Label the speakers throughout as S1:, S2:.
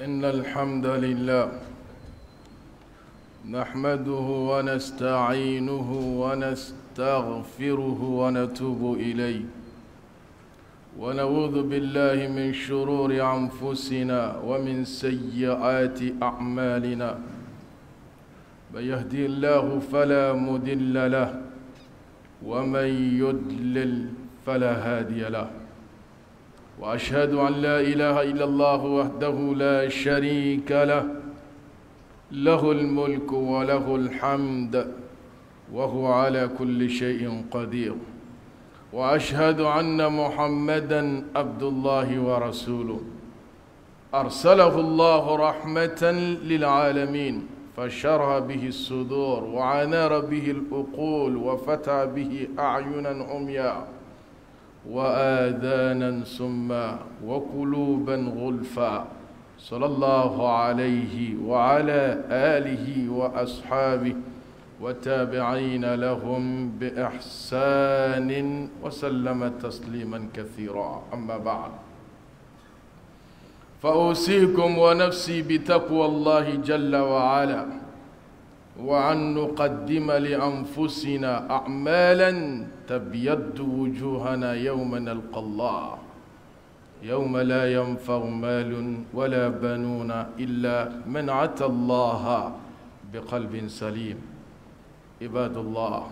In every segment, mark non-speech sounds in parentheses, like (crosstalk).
S1: إن الحمد لله نحمده ونستعينه ونستغفره ونتوب إليه. ونعوذ بالله من شرور أنفسنا ومن سيئات أعمالنا. من يهدي الله فلا مضل له ومن يضلل فلا هادي له. وأشهد أن لا إله إلا الله وحده لا شريك له له الملك وله الحمد وهو على كل شيء قدير. وأشهد أن محمدا عبد الله ورسوله. أرسله الله رحمة للعالمين فشرح به الصدور وعنار به العقول وفتح به اعينا عميا وآذانا سما وقلوبا غلفا. صلى الله عليه وعلى آله وأصحابه وتابعين لهم بإحسان وسلم تسليما كثيرا. أما بعد فأوصيكم ونفسي بتقوى الله جل وعلا وأن نقدم لأنفسنا أعمالا تبيض وجوهنا يوم نلقى الله يوم لا ينفع مال ولا بنون إلا من أتى الله بقلب سليم. عباد الله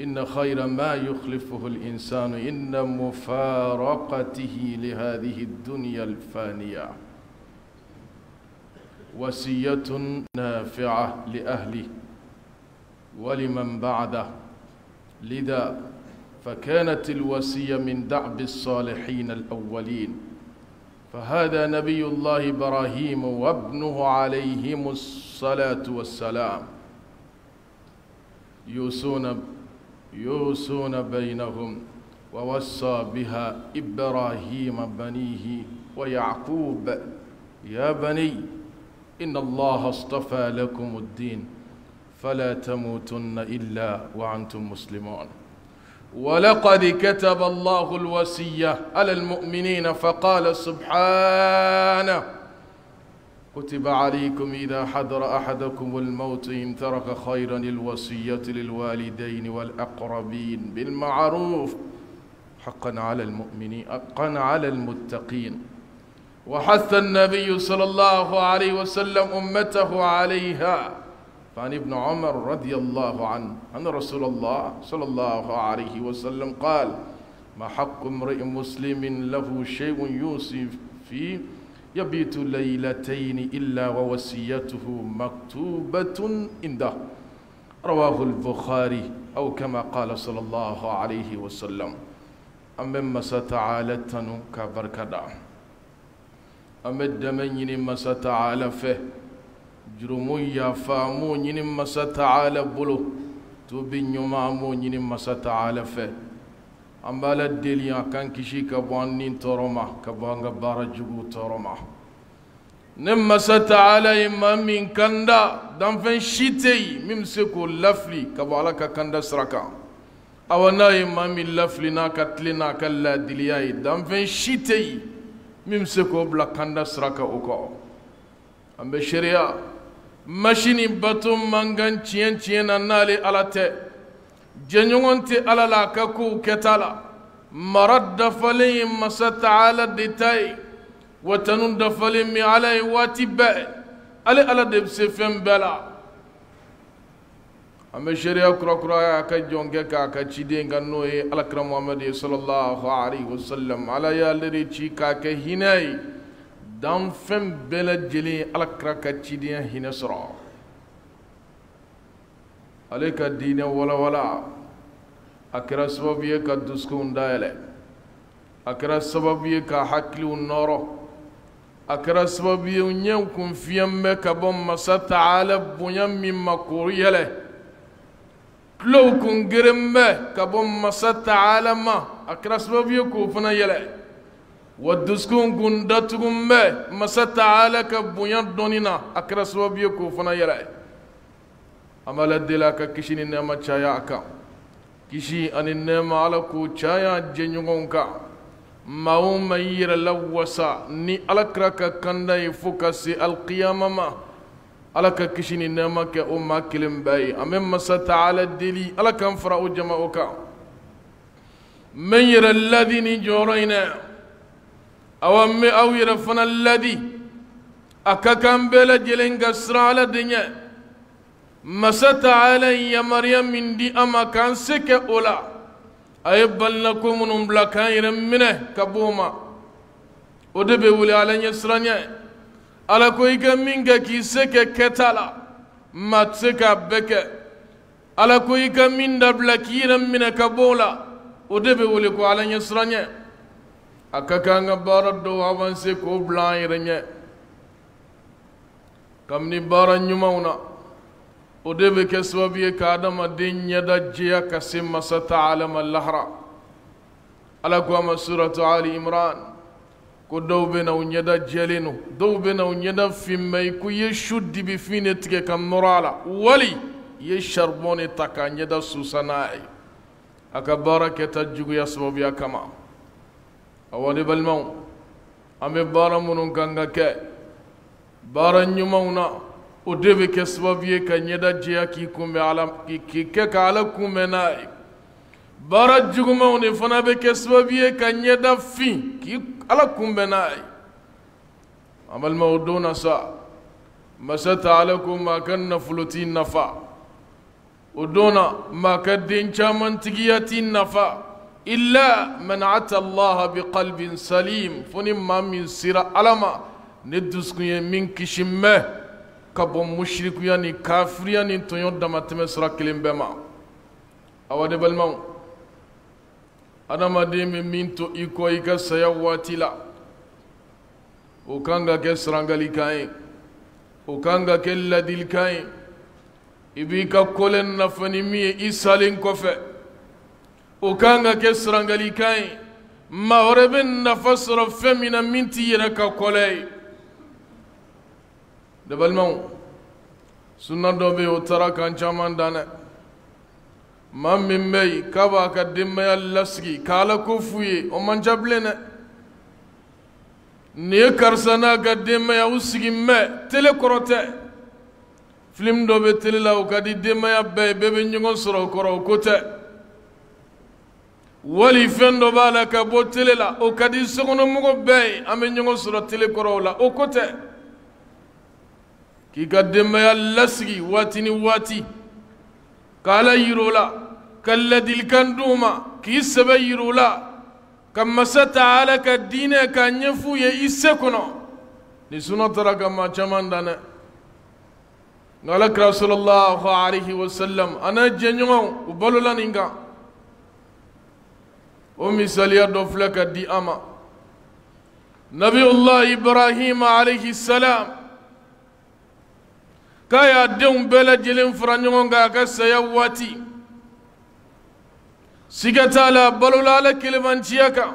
S1: إن خير ما يخلفه الإنسان إن مفارقته لهذه الدنيا الفانية. وصية نافعة لأهله ولمن بعده. لذا فكانت الوصية من دعب الصالحين الأولين. فهذا نبي الله إبراهيم وابنه عليهم الصلاة والسلام. يوصون يوصون بينهم ووصى بها إبراهيم بنيه ويعقوب. يا بني إن الله اصطفى لكم الدين فلا تموتن إلا وأنتم مسلمون. ولقد كتب الله الوصية على المؤمنين فقال سبحانه كتب عليكم إذا حضر أحدكم الموت إن ترك خيرا الوصية للوالدين والأقربين بالمعروف. حقا على المؤمنين حقا على المتقين. وحث النبي صلى الله عليه وسلم أمته عليها. فعن ابن عمر رضي الله عنه أن رسول الله صلى الله عليه وسلم قال ما حق امرئ مسلم له شيء يوصي فيه يبيت ليلتين إلا ووصيته مكتوبة عنده. رواه البخاري أو كما قال صلى الله عليه وسلم. أمما ستعالى تنو كبركدا. أمد من ينما ستعالى فيه jurumu yafaamu ɲini masa taala bolo tubi ɲumamu ɲini masa taala an b'a la deli a kan kisi ka bɔ an ni tɔɔrɔ ma ka bɔ an ka baara jugu tɔɔrɔ ma ne masa taala ye maa min kanda danfɛn si tɛ yen min bɛ se k'o lafili ka bɔ ala ka kanda sira kan awa n'a ye maa min lafili n'a ka tile n'a ka laadiliya ye danfɛn si tɛ yen min bɛ se k'o bila kanda sira kan o kɔ. An bɛ seereya. Masini bato man kan tiɲɛ tiɲɛ na n'ale ala tɛ. Jɛɲɔgɔn tɛ ala la a ka kow kɛta la mara dafalen ye masa taala de ta ye wa tanu dafalen min ala ye waati bɛɛ ale ala de bɛ se fɛn bɛɛ la an bɛ sariya kurakuraya a ka jɔn kɛ k'a ka ciden kan n'o ye alakira muhamadu ye sallallahu alaihi wa sallam ala y'ale de ci k'a kɛ hinɛ ye danfɛn bɛɛ lajɛlen alakira ka cidenya hinɛ sɔrɔ ale ka diinɛ walawala a kɛra sababu ye ka dusukunw dayɛlɛ a kɛra sababu ye ka hakiliw nɔrɔ a kɛra sababu ye ɲɛ kunfiɲɛ bɛ ka bɔ masa taala bonya min ma k'o yɛlɛ tulow kun geren bɛ ka bɔ masa taala ma a kɛra sababu ye k'o fana yɛlɛ wa duskun kun datugun bɛ masa taala ka bonya dɔɔni na a kɛra sababu ye k'o fana yɛrɛ ye an b'a la deli a ka kisi ni nɛɛma caya a kan kisi ani nɛɛma ala k'o caya jɛɲɔgɔnw kan maa o maa i yɛrɛ la wasa ni alakira ka kanda ye fo ka se alikiyama ma ala ka kisi ni nɛɛma kɛ o maa kelen bɛɛ taala deli ala k'an fara o jama o kan n bɛ n ladi ni jɔyɔrɔ in fana ladi a ka kan ala de masa taala ye yamaruya min di an ma k'an se kɛ o la a ye balinako k'an yɛrɛ minɛ ka o de bɛ wele ala ɲɛ siranya ala ko i ka k'i se kɛ kɛta la ala ko i ka min dabila k'i yɛrɛ minɛ ka o de bɛ wele ko ala ɲɛ siranya a ka kan avanse k'o bila an yɛrɛ ɲɛ kabini baara ɲumanw o de bɛ kɛ sababu ye ka adamaden ɲɛda jɛya ka se masa taala ma lahara ala ko a ma suratu ali imran ko dɔw bɛ na u ɲɛda jɛlen don dɔw bɛ na u ɲɛda finmɛ i ko i ye su dibi fin de tigɛ ka nɔrɔ a la wali i ye saribɔn de ta k'a ɲɛda susa n'a ye a ka baara kɛta juguya sababuya kama awa ne balimaw an bɛ baara minnu kan ka kɛ baara ɲumanw na o de bɛ kɛ sababu ye ka ɲɛda jɛya k'i kunbɛn ala k'i kɛ ka ala kunbɛn n'a ye baara jugumanw de fana bɛ kɛ sababu ye ka ɲɛda fin k'i ala kunbɛn n'a ye an balima o don na sa masa taala ko maa ka nafolo t'i nafa o don na maa ka den caman tigiya t'i nafa illa man ata allaha bi qalbin salim fo ni maa min sira ala ma ne dusukun ye min kisi mɛ ka bɔ musirikuya ni kafiriya ni tɔɲɔ damatɛmɛ sira kelen bɛɛ ma awa de balimaw adamaden bɛ min to i kɔ i ka saya waati la o kan ka kɛ sarangalikan ye o kan ka kɛ ladilikan ye i b'i ka kɔlɛ nafa ni min ye i salen kɔfɛ o kan ka kɛ sarangalikan ye maa wɛrɛ bɛ nafa sɔrɔ fɛn min na min t'i yɛrɛ ka kɔlɛ ye ne balimaw sunna dɔ bɛ yen o taara kan caman dan dɛ maa min bɛ yen k'a b'a ka denbaya lasigi k'ala ko f'u ye o man ca bilen dɛ nin ye karisa n'a ka denbaya u sigi mɛ tele kɔrɔ tɛ filim dɔ bɛ tele la o ka di denbaya bɛɛ ye bɛɛ bɛ ɲɔgɔn sɔrɔ o kɔrɔ o ko tɛ wali fɛn dɔ b'a la ka bɔ tele la o ka di sokɔnɔmɔgɔ bɛɛ ye an bɛ ɲɔgɔn sɔrɔ tele kɔrɔ o la o ko tɛ كي قدم يا لسغي واتني واتي قال يرولا كل دل كندوما كي سب يرولا كم مسات على الدين كان يفو يا اسكنو ني سنت ما جمان دان الله عليه وسلم. أنا جنيو وبلولا نينغا. أمي سليا دوفلك دي أما. نبي الله إبراهيم عليه السلام. K'a y'a denw bɛɛ lajɛlen fara ɲɔgɔn kan a ka saya waati siga t'a la balola ala kelebanciya kan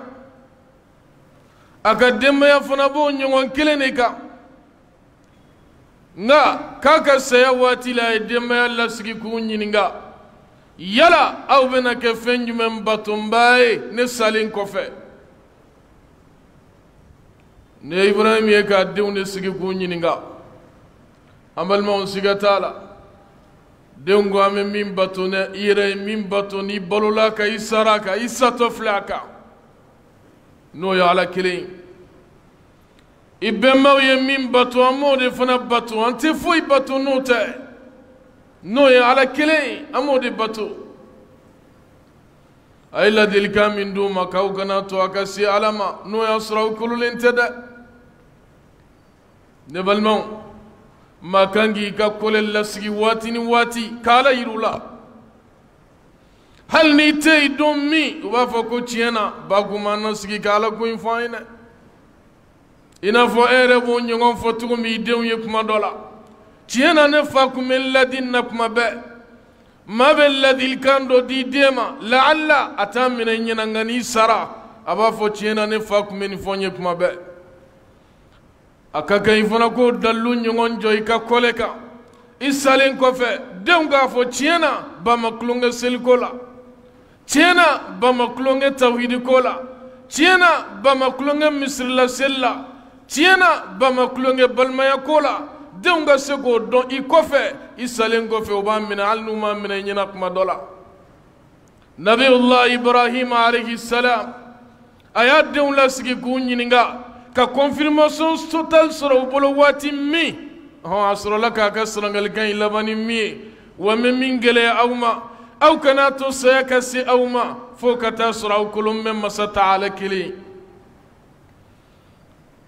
S1: a ka denbaya fana b'o ɲɔgɔn kelen de kan nka k'a ka saya waati la a ye denbaya lasigi k'u ɲininka yala aw bɛna kɛ fɛn jumɛn batonba ye ne salen kɔfɛ ne ibrahim ye k'a denw de sigi k'u ɲininka bɛnbaw ye min bato an b'o de fana bato an tɛ foyi bato n'o tɛ n'o ye ala kelen ye an b'o de bato a ye ladilikan min d'u ma k'aw kana to a ka se ala ma n'o y'a sɔrɔ aw kololen tɛ dɛ ne balimaw maa kan k'i ka kole lasigi waati ni waati k'ala yir'u la hali n'i tɛ yen don min u b'a fɔ ko tiɲɛ na ba m'an na sigi k'ala ko in fɔ an ye dɛ i n'a fɔ e yɛrɛ b'o ɲɔgɔn fɔ cogo min i denw ye kuma dɔ la tiɲɛ na ne fa kun bɛ ladi na kuma bɛɛ maa bɛ ladilikan dɔ di den ma laala a t'a minɛ ɲɛna nka n'i sara. A b'a fɔ tiɲɛ na ne fa kun bɛ nin fɔ n ye kuma bɛɛ a ka kan i fana k'o dalilu ɲɔgɔn jɔ i ka kɔlɛ kan i salen kɔfɛ denw k'a fɔ tiɲɛ na ba ma seliko la tiɲɛ na ba ma tulonkɛ tawhidiko la tiɲɛ na ba ma misirila seli la tiɲɛ na ba ma balimayako la denw ka se k'o dɔn i kɔfɛ i salen kɔfɛ u b'a minɛ hali n'u m'a minɛ i ɲɛna kuma dɔ la nabiyullah ibrahima alayhi salam a y'a denw lasigi k'u ɲininka ka confirmation totale sɔrɔ u bolo waati min hɔn a sɔrɔla k'a ka sarangalikan in laban ni min ye wa n bɛ min gɛlɛya aw ma aw kana to saya ka se aw ma fo ka taa sɔrɔ aw kolon bɛ masa taala kelen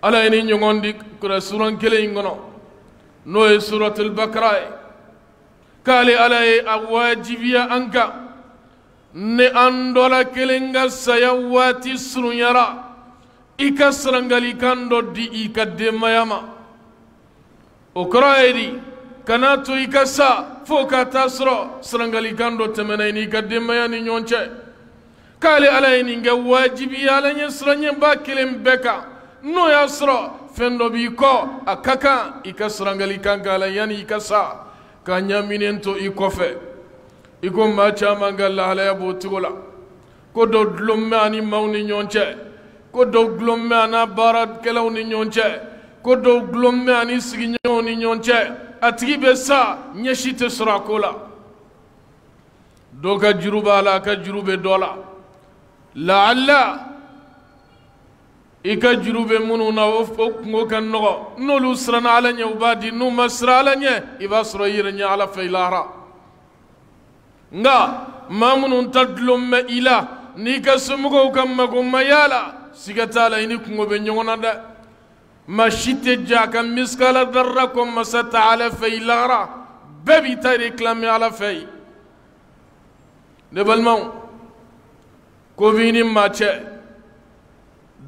S1: ala ye ni ɲɔgɔn di kura suran kelen in kɔnɔ n'o ye suratul bakara ye k'ale ala ye a wajibiya an kan ni an dɔla kelen ka saya waati surunyara i ka sarangalikan dɔ di i ka denbaya ma o kɔrɔ ye di kana to i ka sa fo ka taa sɔrɔ sarangalikan dɔ tɛmɛna i n'i ka denbaya ni ɲɔgɔn cɛ k'ale ala ye nin kɛ wajibiya ala ɲɛ siranɲɛba kelen bɛɛ kan n'o y'a sɔrɔ fɛn dɔ b'i kɔ a ka kan i ka sarangalikan k'a la yanni i ka sa ka ɲaminen to i kɔfɛ i ko maa caman ka lahalaya b'o cogo la ko dɔ dulon bɛ ani maaw ni ɲɔgɔn cɛ ko dɔw dulon bɛ ani baarakɛlaw ni ɲɔgɔn cɛ ko dɔw dulon bɛ ani sigiɲɔgɔnw ni ɲɔgɔn cɛ a tigi bɛ sa ɲɛsi tɛ sɔrɔ a ko la dɔw ka juru b'a la a ka juru bɛ dɔ la laala i ka juru bɛ minnu na o kungo ka nɔgɔ n'olu siranna ala ɲɛ u b'a di n'u ma siran ala ɲɛ i b'a sɔrɔ i yɛrɛ ɲɛ ala fɛ i lahara nka maa minnu ta dulon bɛ i la n'i ka somɔgɔw ka magomaya la siga t'a la i ni kungo bɛ ɲɔgɔn na dɛ maa si tɛ ja ka misikala darira kɔ masa ta ala fɛ i lahara bɛɛ b'i ta de tilamɛ ala fɛ yen ne balimaw ko b'i ni maa cɛ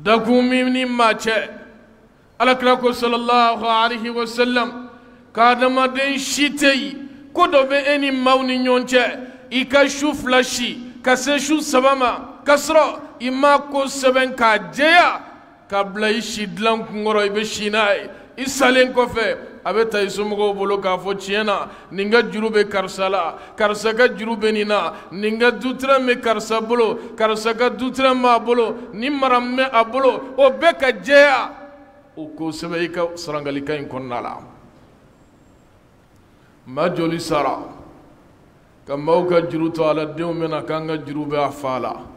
S1: dakun min ni maa cɛ alakira ko sallallahu alaihi wa sallam ka adamaden si tɛ yen ko dɔ bɛ e ni maaw ni ɲɔgɔn cɛ i ka su fila si ka se su saba ma ka sɔrɔ i ma ko sɛbɛn k'a jɛya ka bila i si dilan kunkɔrɔ i bɛ si n'a ye i salen kɔfɛ a bɛ ta i somɔgɔw bolo k'a fɔ tiɲɛ na nin ka juru bɛ karisa la karisa ka juru bɛ nin na nin ka dutɛrɛn bɛ karisa bolo karisa ka dutɛrɛn b'a bolo. Nin mara bɛ a bolo o bɛɛ ka jɛya o ko sɛbɛn i ka sarangalikan in kɔnɔna la. Maa joli sara. Ka maaw ka juru to a la denw bɛ na k'an ka juru bɛ a fa la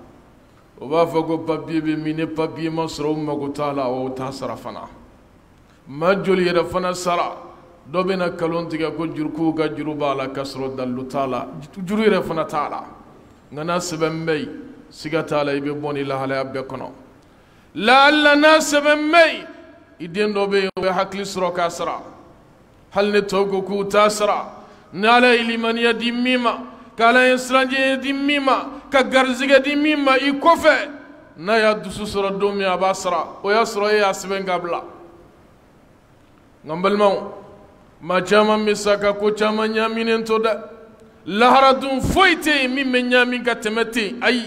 S1: o b'a fɔ ko papiye bɛ min ni papiye ma sɔrɔ o mago t'a la o t'a sara fana maa joli yɛrɛ fana sara dɔ bɛ na nkalon tigɛ ko juru k'u ka juru b'a la k'a sɔrɔ dalilu t'a la juru yɛrɛ fana t'a la nka n'a sɛbɛn bɛ yen siga t'a la i bɛ bɔ nin lahalaya bɛɛ kɔnɔ laala n'a sɛbɛn bɛ yen i den dɔ bɛ yen o bɛ hakili sɔrɔ k'a sara hali ni tɔw ko k'u t'a sara ni ala ye limaniya di min ma ka ala ye siranjɛ di min ma ka garizigɛ di min ma i kɔfɛ n'a y'a dusu sɔrɔ don min a b'a sara o y'a sɔrɔ e y'a sɛbɛn ka bila nka n balimaw maa caman bɛ sa ka ko caman ɲaaminen to dɛ lahara dun foyi tɛ yen min bɛ ɲaamin ka tɛmɛ ten ayi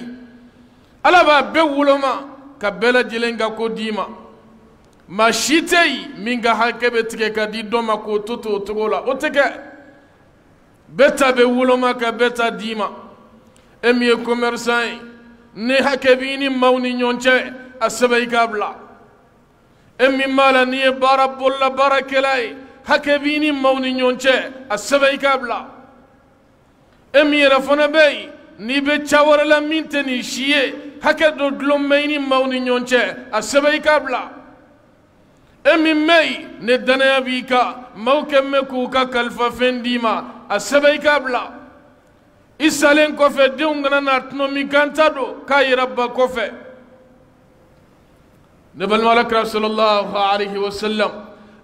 S1: ala b'a bɛɛ woloma ka bɛɛ lajɛlen ka ko d'i ma maa si tɛ yen min ka hakɛ bɛ tigɛ ka di dɔ ma k'o to ten o cogo la o tɛ kɛ bɛɛ ta bɛ woloma ka bɛɛ ta d'i ma e min ye commerçant ni hakɛ b'i ni maaw ni ɲɔgɔn cɛ a sɛbɛn i k'a bila e min b'a la n'i ye baara bolola baarakɛla ye hakɛ b'i ni maaw ni ɲɔgɔn cɛ a sɛbɛn i k'a bila e min yɛrɛ fana bɛ yen n'i bɛ ca wɛrɛ la min tɛ nin si ye hakɛ dɔ dulon bɛ i ni maaw ni ɲɔgɔn cɛ a sɛbɛn i k'a bila e min bɛ yen ni danaya b'i kan maaw kɛn bɛ k'u ka kalifafɛn d'i ma a sɛbɛn i k'a bila i salen kɔfɛ denw kana na tɔnɔ min kan ta don k'a yɛrɛ ba kɔfɛ ne balima alakira sallallahu alaihi wa sallam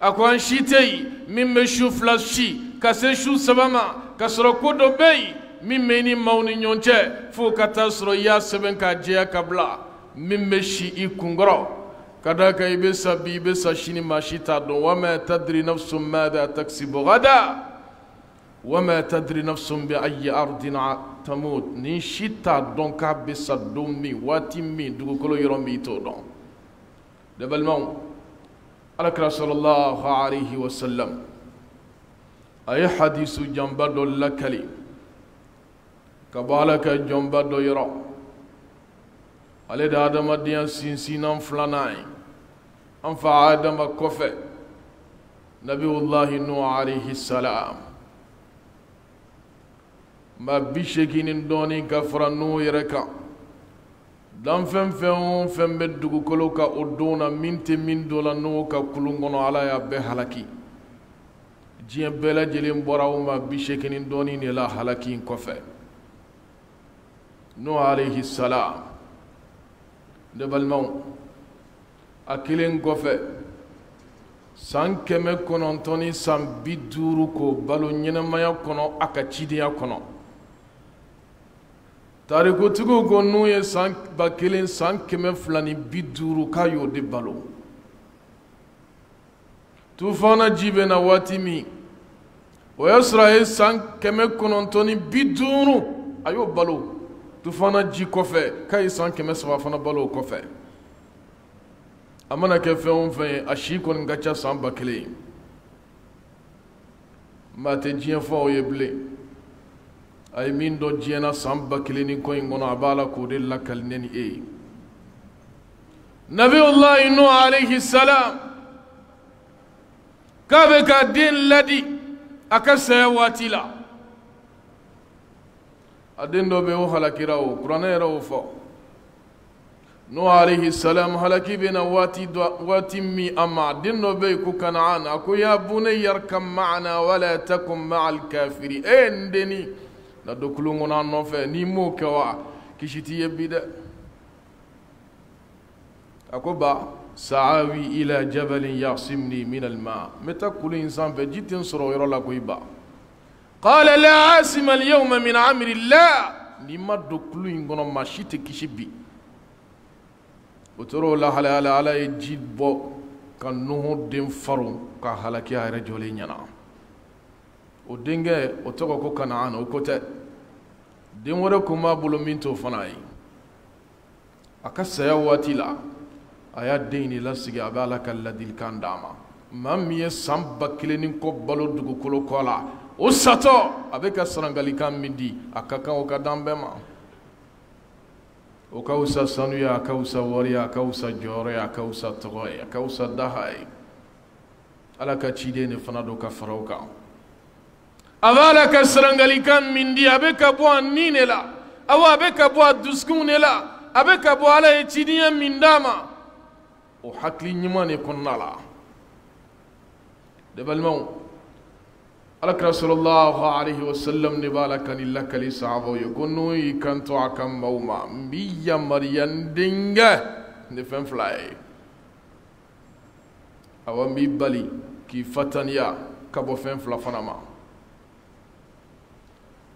S1: a ko an si tɛ yen min bɛ su fila si ka se su saba ma ka sɔrɔ ko dɔ bɛ yen min bɛ ni maaw ni ɲɔgɔn cɛ fo ka taa sɔrɔ i y'a sɛbɛn k'a jɛya ka bila min bɛ si i kunkɔrɔ kan i bɛ sa bi i bɛ sa sini maa وما تدري نفس بأي أرض تموت. نشيتا دونك بس دومي واتمي دوكو كلو يرمي تودون. دبل مو على صلى الله عليه وسلم. أي حديث جنبد لكلي. كبالك جنبد يرى ale da adamadenya sinsinan filanan ye an fa adama kɔfɛ nabiullahi nuh alaihi salam ma bi seegin dɔɔni ka fara n'o yɛrɛ kan danfɛn fɛn o fɛn bɛ dugukolo kan o don na min tɛ min don la n'o ka kulun kɔnɔ ala y'a bɛɛ halaki. Diɲɛ bɛɛ lajɛlen bɔra o ma bi seegin dɔɔni de la halaki in kɔfɛ n'o alayhi salam. Ne balimaw a kelen kɔfɛ. san kɛmɛ kɔnɔntɔn ni san bi duuru k'o balo ɲɛnɛmaya kɔnɔ a ka cidenya kɔnɔ tarikotigiw ko n'u ye san ba kelen san kɛmɛ fila ni bi duuru k'a y'o de balo. Tufana ji bɛ na waati min. O y'a sɔrɔ a ye san kɛmɛ kɔnɔntɔn ni bi duuru a y'o balo. Tufana ji kɔfɛ k'a ye san kɛmɛ saba fana balo o kɔfɛ. A mana kɛ fɛn o fɛn ye a si kɔni ka ca san ba kelen maa tɛ diɲɛ fɔ o ye bilen a ye min dɔn diɲɛ na san ba kelen ni kɔ in kɔnɔ b'a la k'o de lakali e ye nabiyullahi nuh alayhi salam k'a bɛ ka den ladi a ka saya waati la a den dɔ o halakira o kuranɛ yɛrɛ y'o fɔ nuh alayhi salam halaki bɛ na waati dɔ waati min a ma den dɔ bɛ yen ya bunayya arkam ma'ana wala takun ma'al kafiri e n denni na do kulun kɔnɔ a nɔfɛ n'i m'o kɛ wa kisi t'i ye bi dɛ a ko ba sa'awi ila jabalin yasimni min alma n bɛ taa kulu in sanfɛ ji tɛ n sɔrɔ o yɔrɔ la koyi ba qala la asima alyawma min amri llah n'i ma don kulu in kɔnɔ maa si tɛ kisi bi o tora o lahalaya la ala ye ji bɔ ka nuhu den faron ka halaki a yɛrɛ jɔlen ɲɛna o denkɛ o tɔgɔ ko kanaan o ko tɛ den wɛrɛ kun b'a bolo min t'o fana ye. A ka saya waati la a y'a den de lasigi a bɛ ala ka ladilikan d'a ma. Maa min ye san ba kelen ni kɔ balo dugukolo kɔ la o satɔ a bɛ ka sarangalikan min di a ka kan o ka dan bɛɛ ma. O ka wusa sanu ye a ka wusa wari ye a ka wusa jɔyɔrɔ ye a ka wusa tɔgɔ ye a ka wusa daha ye. Ala ka ciden de fana don ka fara o kan a b'a ka sarangalikan min di a bɛ ka bɔ a la? Awa a bɛ ka bɔ a dusukun de la? A bɛ ka bɔ ala ye cidenya min d'a ma o hakili ɲuman de kɔnɔna la ne balimaw alakira sɔlɔlahu alayhi wa sallam b'a la ka nin lakali sahabaw ye ko n'o y'i kanto a ka maaw ma n bi yamariya n denkɛ ni fɛn fila ye n b'i bali k'i fataniya ka bɔ fɛn fila fana ma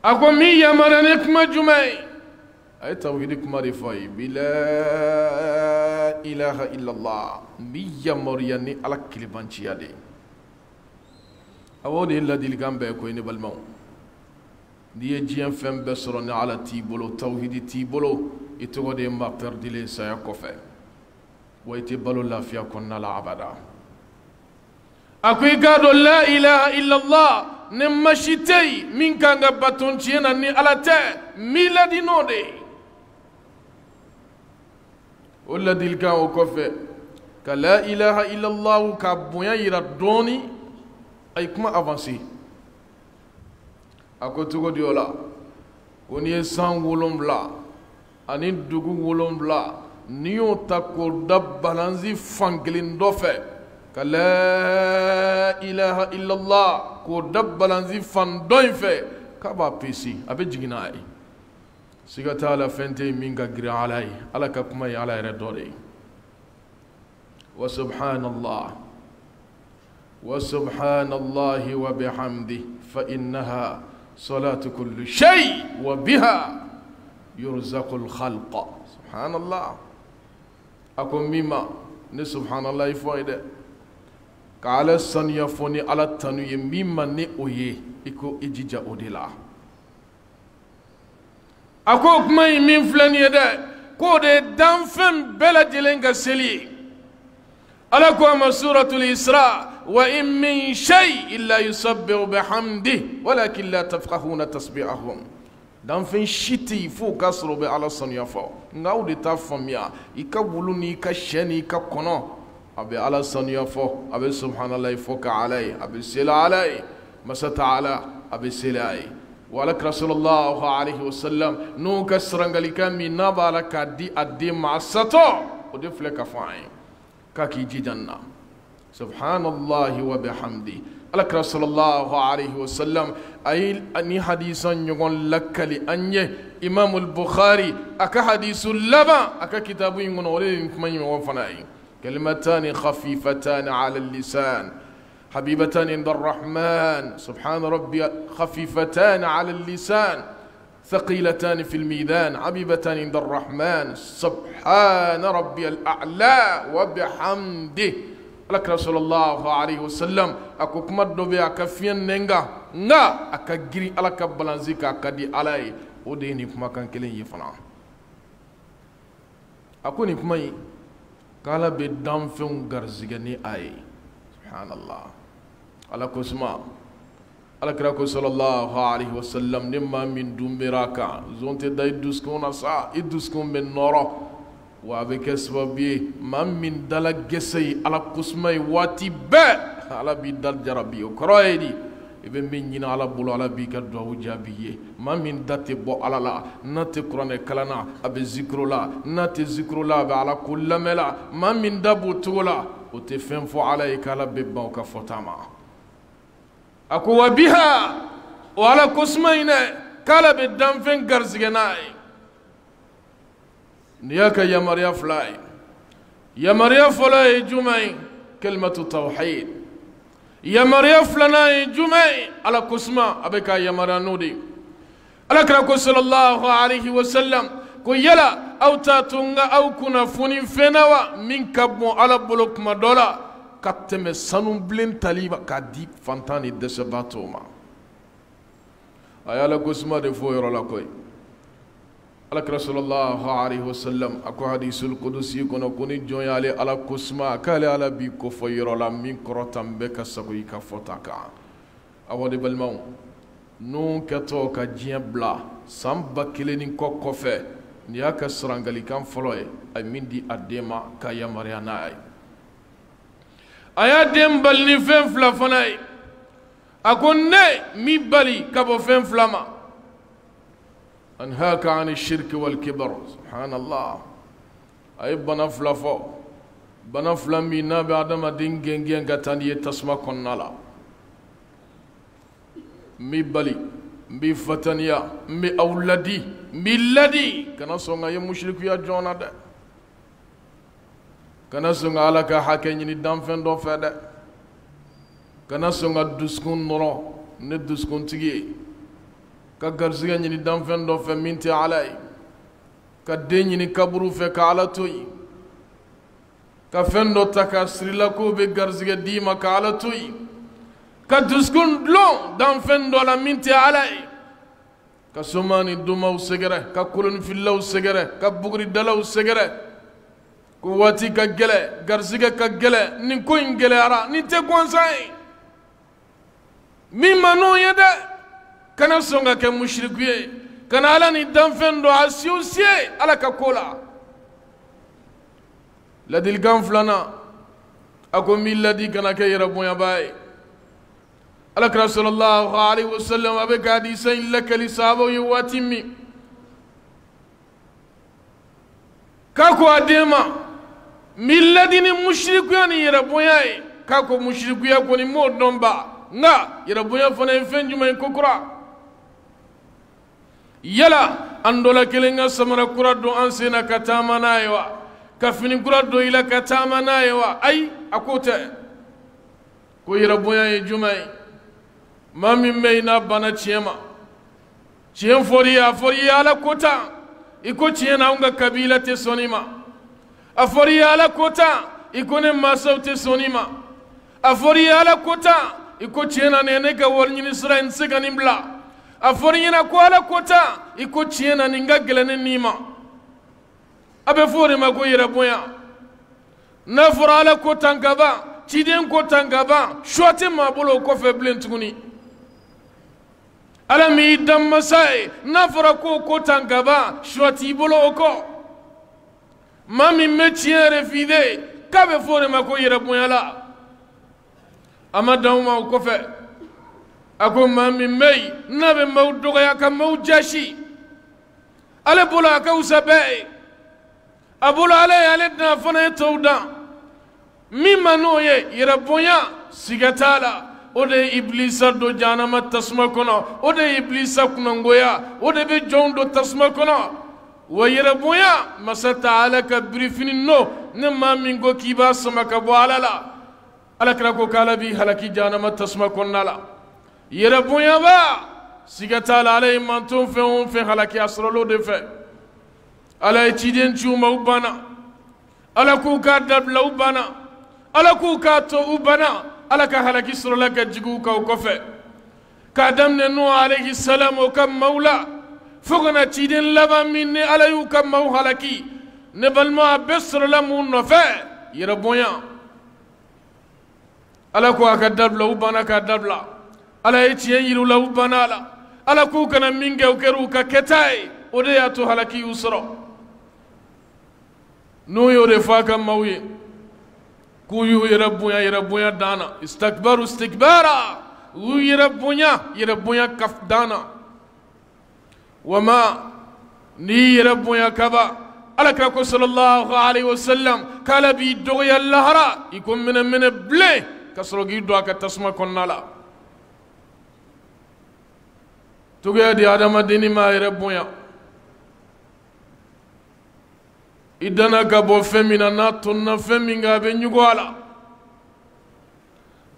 S1: اكو مية مرة نكمة جمعي اي توهيدك مريفاي بلا اله الا الله مية مرة يعني على كل بانشي يالي اوه دي اللا دي لغان بيكوي نبال مو دي جيان فن بسرون على تي بولو توهيد تي بولو اتوغو دي ما فردي لي سايا كوفي ويتي بلو لا فيا كنا لا عبدا اكو يقادو لا اله الا الله ne ma tɛ yen min kan ka baton tiɲɛ na ni ala tɛ min ladin'o de ye o ladilikan o kɔfɛ ka la ilaha illallah ka bonya yira dɔɔni a ye kuma avancé a ko cogo di o la ko n'i ye san wolonwula ani dugu wolonwula n'i y'o ta k'o da balanzi fankelen dɔ fɛ. Jigin n'a ye siga t'a la fɛn tɛ yen min ka girin ala ye ala ka kuma ye ala yɛrɛ dɔ de ye wa subhanallah وسبحان الله وبحمده فإنها صلاة كل شيء وبها يرزق الخلق سبحان الله أكون مما subhanallah ifo ide ka ala sanuya fɔ ni ala tanu ye min man ni o ye i ko i jija o de la a ko kuma in min filɛ nin ye dɛ k'o de ye danfɛn bɛɛ lajɛlen ka seli ye ala ko a ma suratul isra wa in min shay illa yusabbihu bihamdi walakin la tafqahuna tasbihahum danfɛn si tɛ yen fo k'a sɔrɔ o bɛ ala sanuya fɔ nka aw de t'a faamuya i ka wulu ni ka sɛ ni ka kɔnɔ bɛ ala sanuya fɔ a bɛ subhanalayi fɔ ka ala ye a bɛ seli ala ye masa taala a bɛ seli a ye wa alakira sallallahu alaihi wasallam n'o ka sarangalikan min n'a b'a la k'a di a den ma a satɔ o de filɛ ka fɔ an ye k'a k'i jija nin na subhanallahi wa bihamdi alakira sallallahu كلمتان خفيفتان على اللسان حبيبتان عند الرحمن سبحان ربي خفيفتان على اللسان ثقيلتان في الميزان حبيبتان عند الرحمن سبحان ربي الأعلى وبحمده. لك رسول الله عليه وسلم أكو كمدو بي أكفين ننغا نا أكجري على كبلانزيك أكدي علي وديني كما كان كلين يفنا أكو نكمي قال بدم فين غرزغني اي. سبحان الله على كوسما على كراكو صلى الله عليه وسلم نما من دون ميراكا زونت داي دوسكون اسا يدوسكون من نور و avec سبب ما من دلا جسي على كوسما واتي ب على بيد الجربي وكرايدي. I bɛ min ɲini ala bolo ala b'i ka duwawu jaabi ye maa min da tɛ bɔ ala la n'a tɛ kuranɛ kalan na a bɛ zikiro la n'a tɛ zikiro la a bɛ ala ko lamɛn la maa min da b'o cogo la o tɛ fɛn fɔ ala ye k'ala bɛ ban o ka fɔta ma a ko wa biha o ala ko suma in dɛ k'ala bɛ danfɛn garizigɛ n'a ye nin y'a ka yamaruya fila ye yamaruya fɔlɔ ye jumɛn ye kalimatu tawhid يمريا فلانا جمع على كسما أبكى يمريا نودي على كرك صلى الله عليه وسلم كويلا أو تاتونا أو كنا فوني فنوا من كبو على بلوك مدولا كتم سنون بلين تليبا كدي فانتاني دسباتوما أيا لكسما دفوير على كوي alakira sallallahu alaihi wasallam a ko hadisul kudusi kɔnɔ ko ni jɔn y'ale ala ko suma k'ale ala b'i kofɔ yɔrɔ la min kɔrɔta n bɛ ka sago i ka fɔta kan awa de balimaw n'o kɛtɔ ka diɲɛ bila san ba kelen ni kɔ kɔfɛ nin y'a ka sarangalikan fɔlɔ ye a ye min di a den ma k'a yamaruya n'a ye a y'a den bali ni fɛn fila fana ye a ko ne min bali ka bɔ fɛn fila ma أنهاك عن الشرك والكبر. سبحان الله أي بنا فلافو بنا فلامي نبي آدم دين جين جين كتاني تسمع كنالا. مي بالي مي فتنيا مي أولادي مي لدي. كنا سونغا يمشرك يا جونا ده. كنا سونغا على كحكي ني دامفن دو فدا كنا سونغا دسكون نورو ندسكون تيجي. Ka garizigɛ ɲini danfɛn dɔ fɛ min tɛ ala ye ka den ɲini kaburu fɛ ka ala to yen ka fɛn dɔ ta ka sirila k'o bɛ garizigɛ d'i ma ka ala to yen ka dusukun dulon danfɛn dɔ la min tɛ ala ye ka soma ni dumaw sɛgɛrɛ ka kolonifilaw sɛgɛrɛ ka buguridalaw sɛgɛrɛ ko waati ka gɛlɛ garizigɛ ka gɛlɛ nin ko in gɛlɛyara nin tɛ gansan ye min ma n'o ye dɛ kana sɔn ka kɛ mushiriku ye kana ala ni danfɛn dɔ ala ka ko la ladilikan filanan a ko n ladi kana kɛ yɛrɛ bonyaba ye ala kira sallallahu alaihi wasallam a bɛ ka hadisa in lakali sahabaw ye waati min k'a ko a den ma ladi ni musirikuya ni yɛrɛ bonya ye k'a ko musirikuya kɔni n m'o dɔn ba nka yɛrɛ bonya fana ye fɛn jumɛn ye ko kura yala an dɔ la kelen ka samara kura don an sen na ka taama n'a ye wa ka fini kura don i la ka taama n'a ye wa ayi a ko tɛ ko yɛrɛbonya ye jumɛn ye maa min bɛ yen n'a banna tiɲɛ ma tiɲɛ fɔri ye a fɔri ye ala ko tan i ko tiɲɛ na anw ka kabila tɛ sɔn i ma a fɔri ye ala ko tan i ko ne mansaw tɛ sɔn i ma a fɔr'i i ye ala kota i ko tiɲɛ na nin ne ka wari ɲini sira n se ka nin bila a fɔra i ɲɛna ko ala kota i ko tiɲɛ na nin ka gɛlɛn nin ma a bɛ fɔ o de ma ko yɛrɛ bonya n'a fɔra ala ko tan ka ban ciden ko tan ka ban suwa tɛ maa bolo o kɔfɛ bilen tuguni ala min y'i dan masa ye n'a fɔra ko ko tan ka ban suwa t'i bolo o kɔ maa min bɛ tiɲɛ yɛrɛ f'i de k'a bɛ fɔ o de ma ko yɛrɛ bonya la. A ma dan o ma o kɔfɛ wusa bɛɛ ye a bolo ala ye ale dan fana ye tɔw dan min ma n'o ye yɛrɛ bonya siga t'a la o de ye ibilisa don jahanama tasuma kɔnɔ o de ye ibilisa kunangoya o de bɛ jɔnw don tasuma kɔnɔ wa yɛrɛ bonya masa taala ka birifini no ne maa min ko k'i sama ka bɔ ala la alakira ko k'ala b'i halaki jahanama tasuma kɔnɔna la yɛrɛ bonyaba siga t'a la ala ye manton fɛn o fɛn halaki a sɔrɔla o de fɛ ala ye ciden ciw ma u banna ala k'u k'a dabila u banna ala k'u k'a to u banna ala ka halaki sɔrɔla ka jigi u kan o kɔfɛ k'a daminɛ nuhu alayhi salam o ka maaw la fo kana ciden laban min ala y'u ka maaw halaki ne balima a bɛɛ sɔrɔla mun nɔfɛ yɛrɛ bonya ala ko a ka dabila u banna k'a dabila ala ye tiɲɛ yiri u la ala k'u kana min kɛ u kɛra y'a to halaki y'u sɔrɔ n'u y'o de fɔ a ka maaw ye k'u y'u yɛrɛ bonya yɛrɛ bonya dan na istakbaru istikbara u y'u yɛrɛ bonya yɛrɛ bonya kaf dan na wa ma n'i yɛrɛ kaba alakira ko sallallahu alaihi wasallam k'ala b'i dɔgɔya lahara i ko minɛminɛ bilen ka sɔrɔ k'i don togoya di adamadenni ma yɛrɛ bonya. I dana ka bɔ fɛn min na n'a tonna fɛn min kan a bɛ ɲugu a la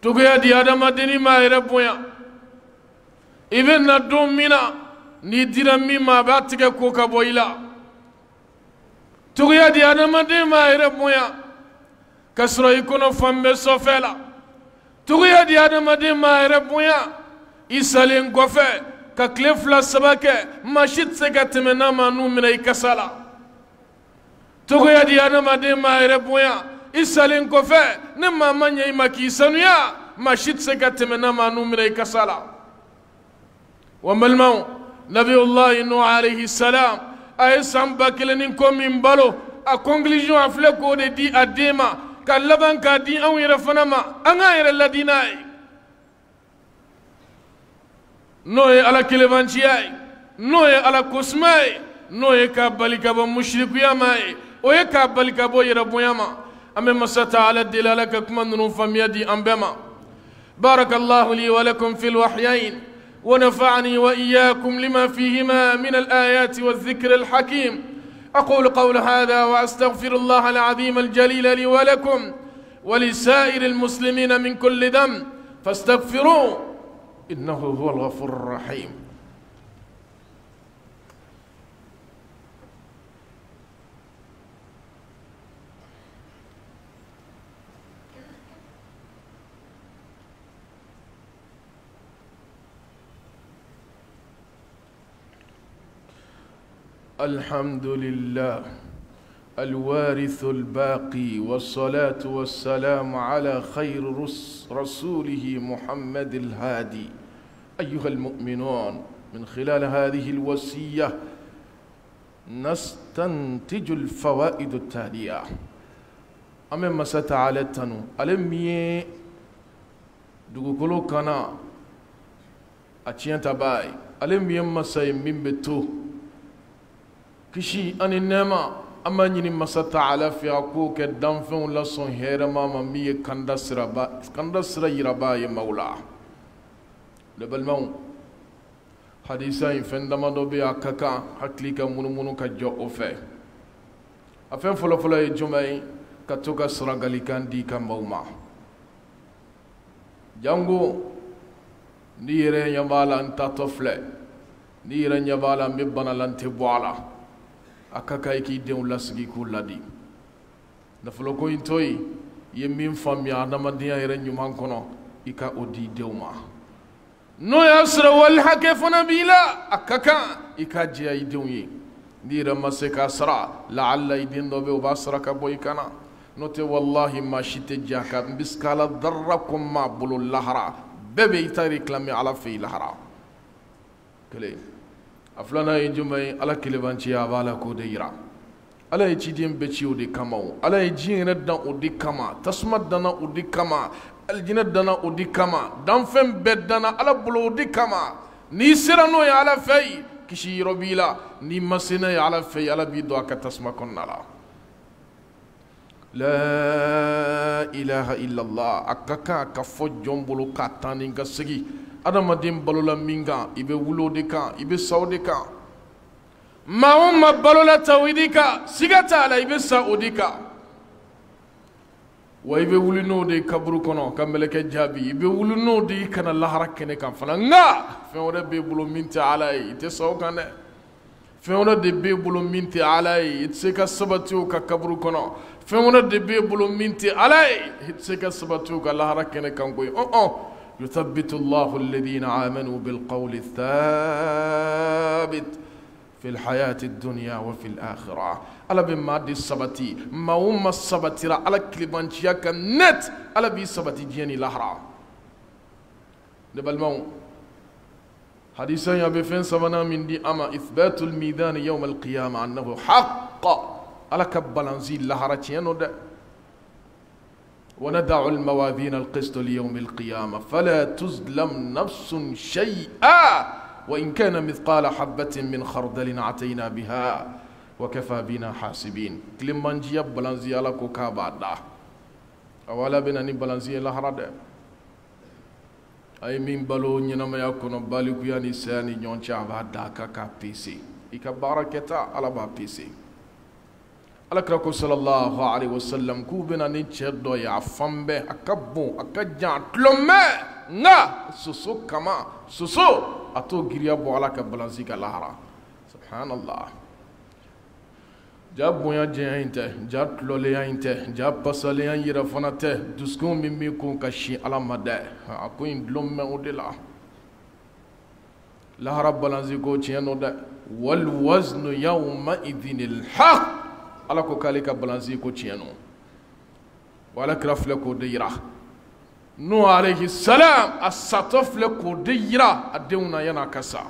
S1: togoya di adamadenni ma yɛrɛ bonya. I bɛ na don min na n'i dira min ma a b'a tigɛ ko ka bɔ i la cogoya di adamaden ma yɛrɛ bonya. Ka sɔrɔ i kɔnɔ fan bɛɛ sɔfɛ la togoya di adamaden ma yɛrɛ bonya. I salen kɔfɛ ka tile fila saba kɛ maa si tɛ se ka tɛmɛ n'a ma n'u minɛ i kasa la togoya di adamaden ma yɛrɛ bonya i salen kɔfɛ ne maa ma ɲɛ i ma k'i sanuya maa si tɛ se ka tɛmɛ n'a ma n'u minɛ i kasa la wa n balimaw nabiyulahi nuhu alayhi salam a ye san ba kelen ni kɔ min balo a conclusion a filɛ k'o de di a den ma ka laban k'a di anw yɛrɛ fana ma an k'an yɛrɛ ladi n'a ye نوي على كليفانشي نوي على كوسماي نوي كابالي كابو مشرك ياما اي اوي كابو يربو ياما اما مساتا على الدلالة ككمن نفهم يدي امبما بارك الله لي ولكم في الوحيين ونفعني وإياكم لما فيهما من الآيات والذكر الحكيم. أقول قول هذا وأستغفر الله العظيم الجليل لي ولكم ولسائر المسلمين من كل ذنب فاستغفروه إنه هو الغفور الرحيم. الحمد لله الوارث الباقي والصلاة والسلام على خير رس رسوله محمد الهادي. أيها المؤمنون من خلال هذه الوصية نستنتج الفوائد التالية. أما ما ستعالى تنو ألم يه دقوكولو كنا أتشين تباي. ألم يما سيمين بتو kisi ani nɛɛma an b'a ɲini masa taala fɛ a k'o kɛ danfɛnw lasɔn hɛrɛma ma min ye kanda siraba kanda ne balimaw hadisa in fɛn damadɔ bɛ a ka kan hakili ka munumunu ka jɔ o fɛ a fɛn fɔlɔfɔlɔ ye jumɛn ye ka to ka saragalikan di ka maaw ma jango n'i yɛrɛ ɲɛ b'a la n tatɔ filɛ n'i yɛrɛ ɲɛ b'a la n bɛ bana la n tɛ bɔ a la a ka kan i k'i denw lasigi k'u ladi nafoloko to yen i ye min faamuya adamadenya yɛrɛ ɲuman kɔnɔ i ka o di denw ma n'o y'a sɔrɔ wali hakɛ fana b'i la a ka kan i ka jɛya i denw ye n'i yɛrɛ ma se k'a sara laala i den dɔ bɛ o b'a sara ka i kana n'o tɛ walahi maa si tɛ jɛ a kan n bɛ sikala darara ko maa bolo lahara bɛɛ bɛ i ta réclamer ala fɛ i lahara kelen a filanan ye jumɛn ye ala kelebanciya a b'a la k'o de yira ala ye ciden bɛɛ ci o de kama o ala ye ji yɛrɛ dan o de kama tasuma danna o de kama alijinɛ danna o de kama danfɛn bɛɛ danna ala bolo o de kama n'i sera n'o ye ala fɛ yen kisi yɔrɔ b'i la n'i ma se n'a ye ala fɛ yen ala b'i don a ka tasuma kɔnɔna la la ilaha illallah a ka kan ka fɔ jɔn bolo k'a taa ni ka segin adamaden balola min kan i bɛ wuli o de kan i bɛ sa o de kan maa o maa balola tawhidi kan siga t'a la i bɛ sa o de kan wa i bɛ wuli n'o de ye kaburu kɔnɔ ka mɛlɛkɛ jaabi i bɛ wuli n'o de ye kana lahara kɛnɛ kan fana nka fɛn wɛrɛ b'e bolo min tɛ ala ye i tɛ sa o kan dɛ fɛn wɛrɛ de b'e bolo min tɛ ala ye i tɛ se ka sabati o ka kaburu kɔnɔ fɛn wɛrɛ de b'e bolo min tɛ ala ye i tɛ se ka sabati o ka lahara kɛnɛ kan koyi ɔn يثبت الله الذين آمنوا بالقول الثابت في الحياة الدنيا وفي الآخرة ala bɛ maa de sabati maa o maa sabatira ala kilebanciya kan net ala b'i sabati diɲɛ ni lahara ne balimaw hadisa in a bɛ fɛn sabanan min di an ma ithbatul midan yawm alqiyama annahu haqqa ala ka balansi lahara tiɲɛ no dɛ وندع الموازين القسط ليوم القيامة فلا تظلم نفس شيئا وإن كان مثقال حبة من خردل عتينا بها وكفى بنا حاسبين. كلمة جيا بلانزي على كوكا بعدا. أولا بنا ني بلانزي الله رد أي مين بلو نينما يكون بالي كويا نساني نيون شعبا دا كاكا بيسي. إيكا باركتا على با بيسي. ألا كراكو صلى الله عليه وسلم كو بنا ني تشدو يا فمبه. أكبو أكجا تلومي نا سوسو كما سوسو. أتو جريا بوالا كبلانزي كالهرا سبحان الله. Ja bonya jɛnya in tɛ ja tulɔlenya in tɛ ja pasalenya yɛrɛ fana tɛ dusukun min b'i kun ka sin ala ma dɛ a ko in dulon mɛ o de la lahara balansi ko tiɲɛ no dɛ wal waznu yawma idhin al haq ala ko k'ale ka balansi ko tiɲɛ no wa ala kira filɛ k'o de yira nuhu alayhi salam a satɔ filɛ k'o de yira a denw na yan'a ka sa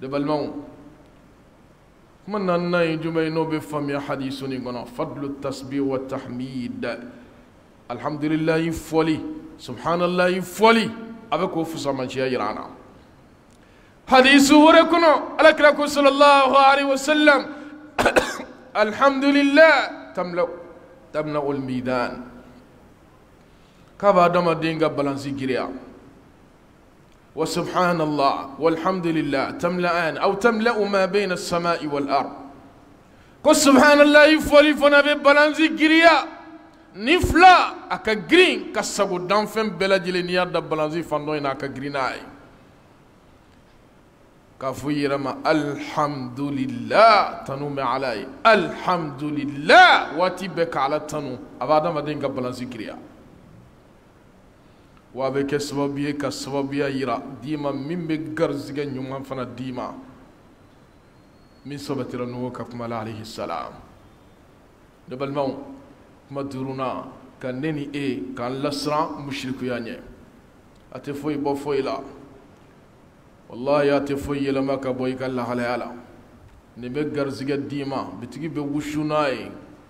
S1: balimaw من ناي جمعي نو بفهم يا حديث نيغونا. فضل التسبيح والتحميد. الحمد لله فولي. سبحان الله فولي. ابي كو فسا ما جي يرانا. حديث وركنا لك صلى الله عليه وسلم. (coughs) الحمد لله. تملا تملأ الميدان. كبا دما دينغا بالانسي جريا وسبحان الله والحمد لله تملأان أو تملأ ما بين السماء والأرض. قل سبحان الله يفولي فنا ببلانسي جريا نفلا. أكا جرين كسبو دانفن بلا جلنيا دا بلانسي فندوين أكا جريناي k'a fɔ i yɛrɛ ma alihamudulila tanu bɛ ala ye alihamudulila waati bɛɛ ka ala tanu a bɛ adamaden ka balansi giriya وابي كسبب يك سبب يا يرا ديما مين بغرزك نيوما فنا ديما من سبت رنو كفما عليه السلام دبل ما ما درونا كان ني اي كان لسرا مشرك يا ني اتفوي بو فويلا والله يا تفوي لما كبوي قال الله عليه الا ني بغرزك ديما بتجي بوشوناي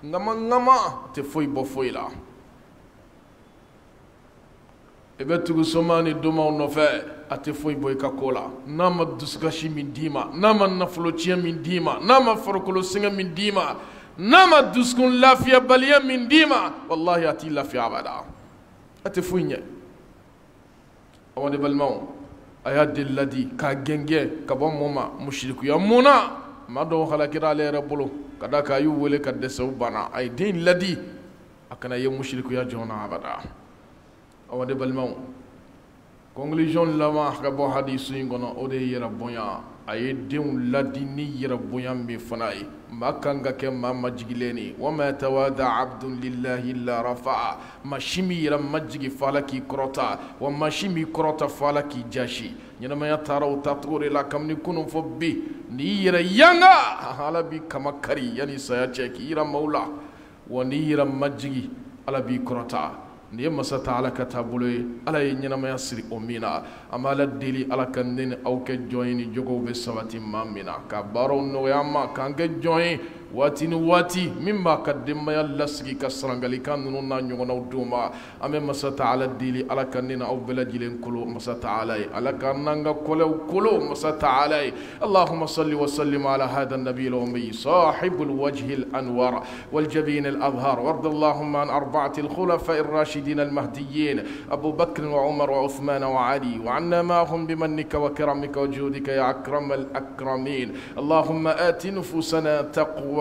S1: نما نما تفوي بو فويلا i bɛ tugu soma ni domaw nɔfɛ a tɛ foyi bɔ i ka ko la n'a ma dusukasi min d'i ma n'a ma nafolotiɲɛ min d'i ma n'a ma farikolo sɛgɛn min d'i ma n'a ma dusukun lafiyabaliya min d'i ma wallahi a t'i lafiya abada. A tɛ foyi ɲɛ awa ne balimaw a y'a deli ladi k'a gɛngɛn ka bɔ mɔɔ ma musirikuya mun na ma dɔw halakira ale yɛrɛ bolo ka da k'a y'u wele ka dɛsɛw banna a ye den ladi a kana ye musirikuya jɔn na abada awa ne balimaw conclusion lama ka bɔ hadisu in kɔnɔ o de ye yɛrɛ bonya a ye denw ladi ni yɛrɛ bonya min fana ye maa kan ka kɛ maa majigilen ye wa ma tawada abdun lillahi illa rafa'a maa min yɛrɛ majigi la k'i kɔrɔta wa maa min kɔrɔta f'a la k'i jasi ɲɛnamaya taara o taacogo de la fɔ bi n'i yɛrɛ yanga ala b'i kama kari yanni saya cɛ k'i yira maaw la wa n'i yɛrɛ majigi ala b'i kɔrɔta nin ye masa ta ala ka taabolo ye? Ala ye ɲɛnamaya siri o min na. An b'a la deli ala ka ne ni aw kɛ jɔn ye ni jogow bɛ sabati maa min na. Ka baaraw nɔgɔya an ma k'an kɛ jɔn ye waati ni waati min b'a ka denbaya lasigi ka sarangalikan ninnu n'a ɲɔgɔnnaw d'u ma an bɛ masa ta ala deli ala ka ne ni aw bɛɛ lajɛlen kolo masa ta ala ye ala ka n'an ka kɔlɛw kolo masa ta ala ye allahumma salli wa sallim ala hada النبي الأمي صاحب الوجه الأنور والجبين الأظهر وارض اللهم عن أربعة الخلفاء الراشدين المهديين أبو بكر وعمر وعثمان وعلي وعنا معهم بمنك وكرمك وجودك يا أكرم الأكرمين اللهم آت نفوسنا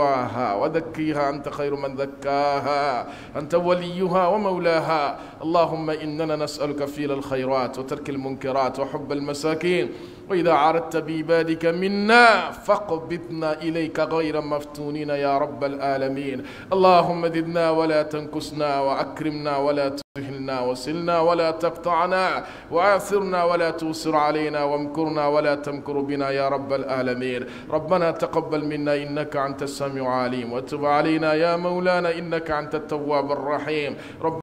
S1: تقواها وذكيها أنت خير من ذكاها أنت وليها ومولاها. اللهم إننا نسألك فيل الخيرات وترك المنكرات وحب المساكين. وإذا عرضت بعبادك منا فاقبضنا إليك غير مفتونين يا رب العالمين. اللهم زدنا ولا تنكسنا وأكرمنا ولا تهلنا وسلنا ولا تقطعنا وآثرنا ولا توسر علينا وامكرنا ولا تمكر بنا يا رب العالمين. ربنا تقبل منا إنك أنت السميع العليم. وتب علينا يا مولانا إنك أنت التواب الرحيم. رب